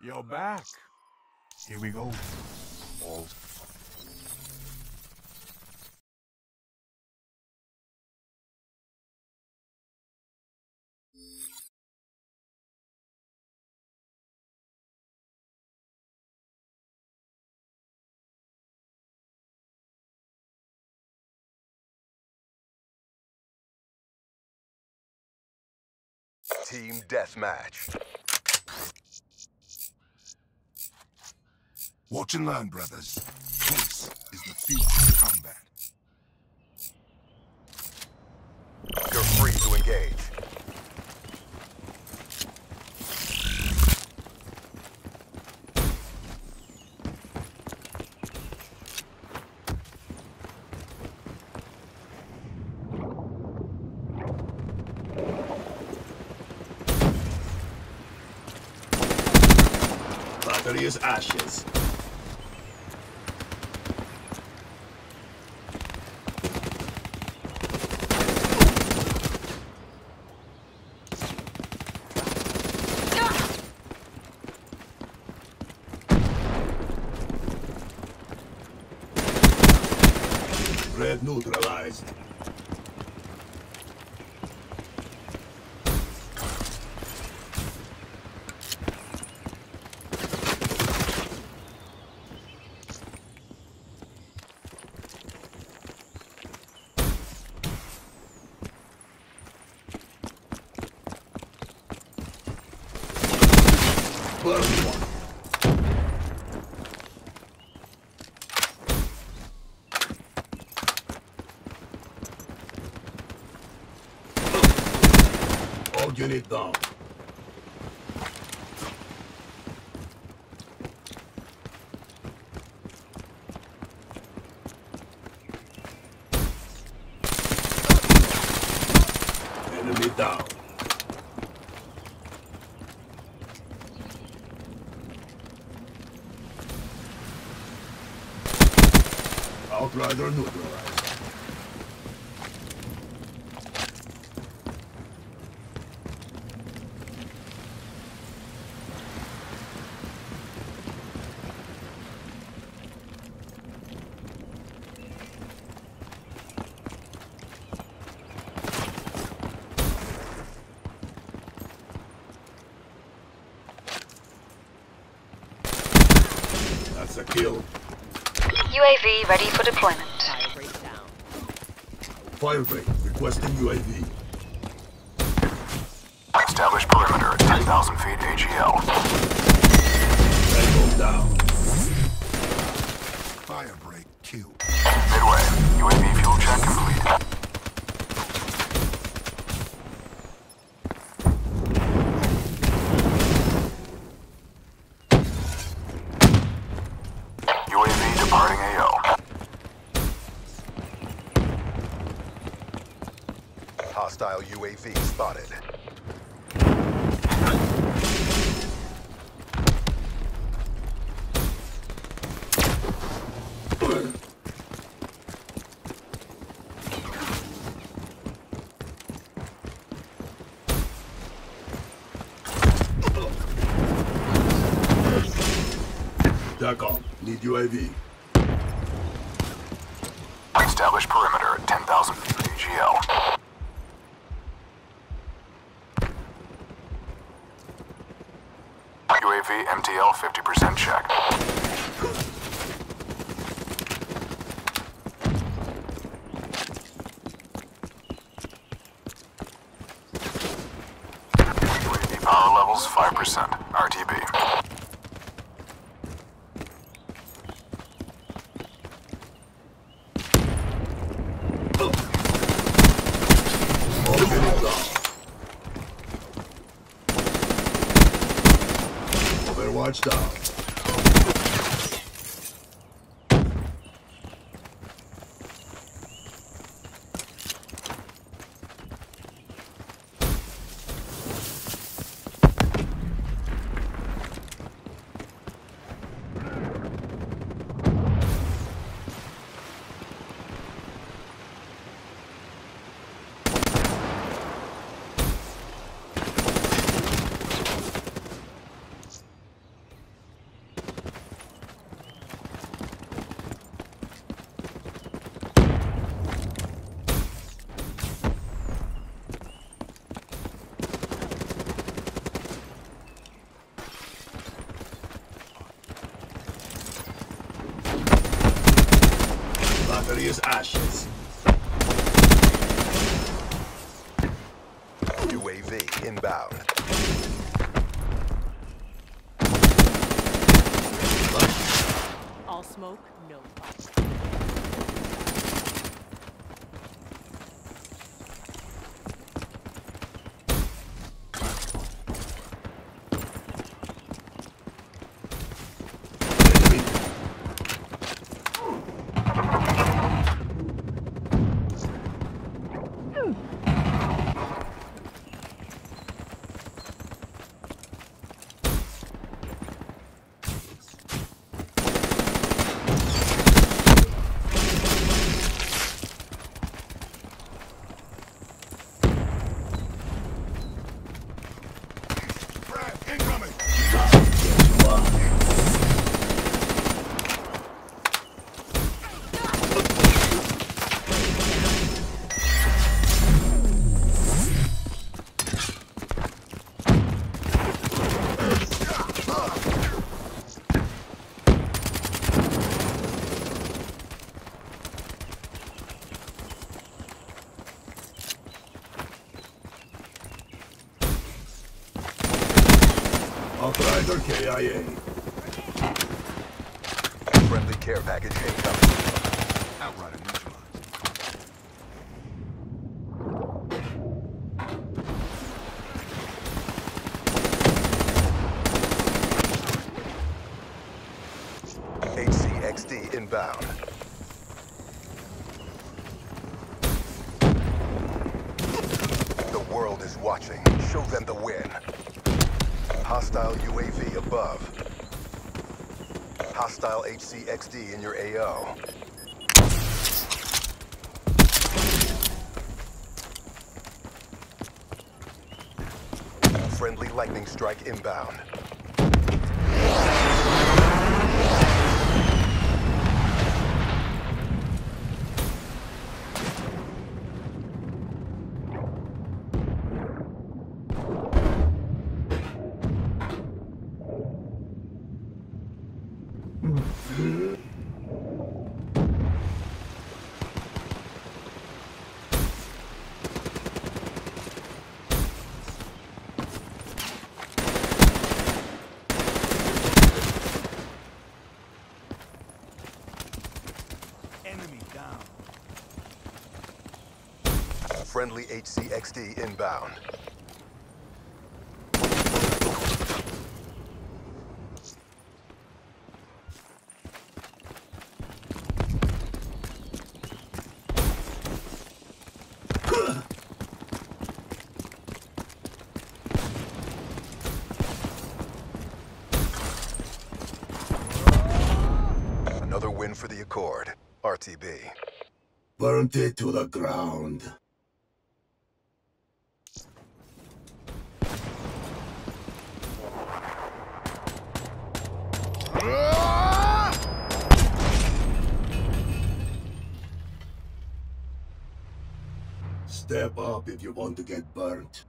You're back. Here we go. All Team Deathmatch. Watch and learn, brothers. This is the future of combat. You're free to engage. Battery is ashes. Red neutralized. Enemy down. Outrider neutralized. A kill. UAV ready for deployment. Firebreak requesting UAV. Establish perimeter at 10,000 feet AGL. Hostile UAV spotted. TACOM, need UAV. Establish perimeter at 10,000 feet AGL. UAV MTL 50% check. Power levels 5%. RTB. All unit down. Overwatch inbound. All smoke, no fire. Outrider KIA. Friendly care package incoming. Outrider neutralized. HCXD inbound. The world is watching. Show them the win. Hostile UAV above. Hostile HCXD in your AO. Friendly lightning strike inbound. Friendly HCXD inbound. Another win for the Accord. RTB. Burnt it to the ground. Step up if you want to get burnt.